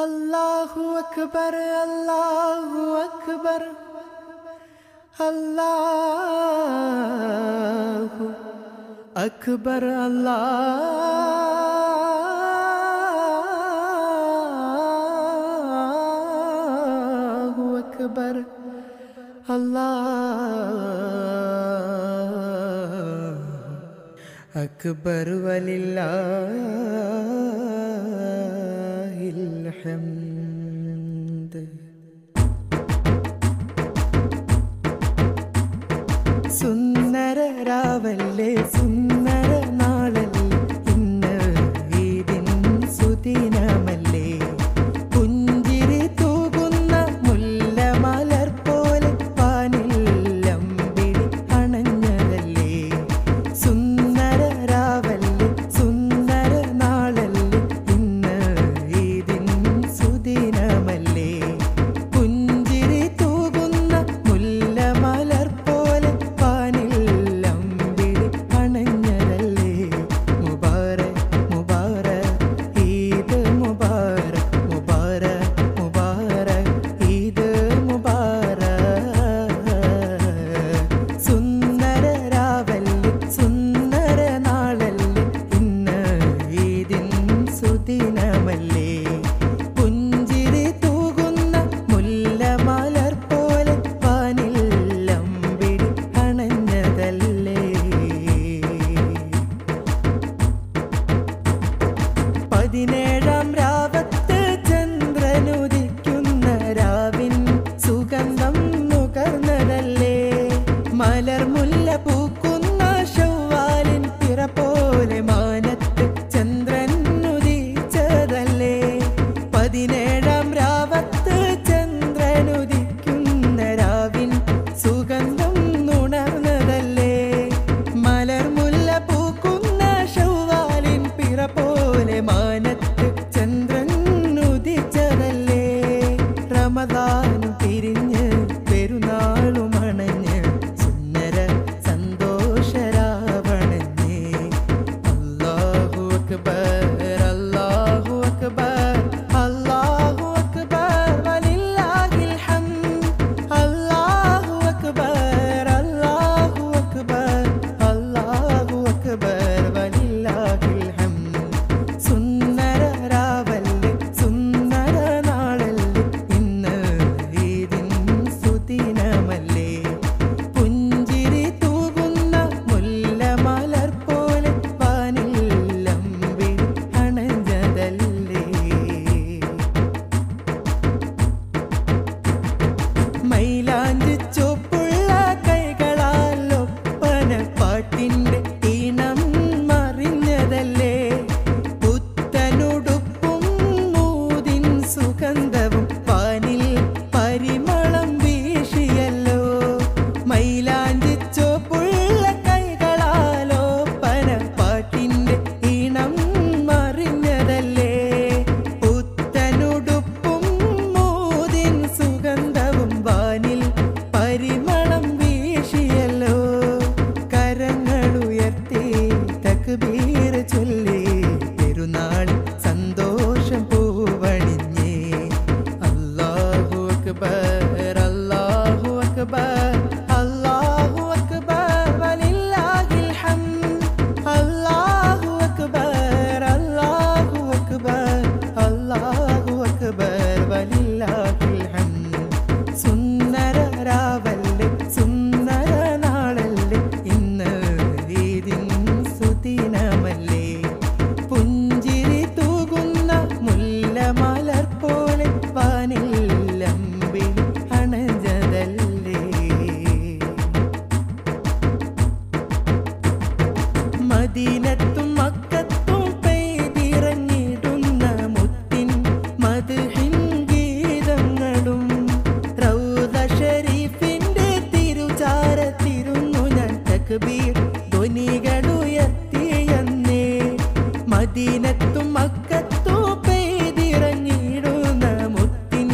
اللہ اکبر اللہ اکبر اللہ اکبر اللہ اکبر اللہ اکبر وللہ الحمد. സുന്ദരരാവല്ലേ പതിനേഴ് പരിമളം വീശിയല്ലോ. കരങ്ങളുയർത്തി തക്ബീർ ചൊല്ലി. പെരുന്നാളിൽ സന്തോഷം പൂവണിഞ്ഞേ. അല്ലാഹു അക്ബർ. മദീനത്തും മക്കത്തും പെയ്തിറങ്ങിടുന്ന മുത്തിൻ മധുഹിൻ റൗദ തിരുചാരത്തിരുന്നു ഞാൻ തക്ബീർ മുത്തിൻ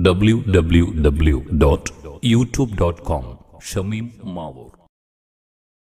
W W W dot YouTube dot com Shameem Mavoor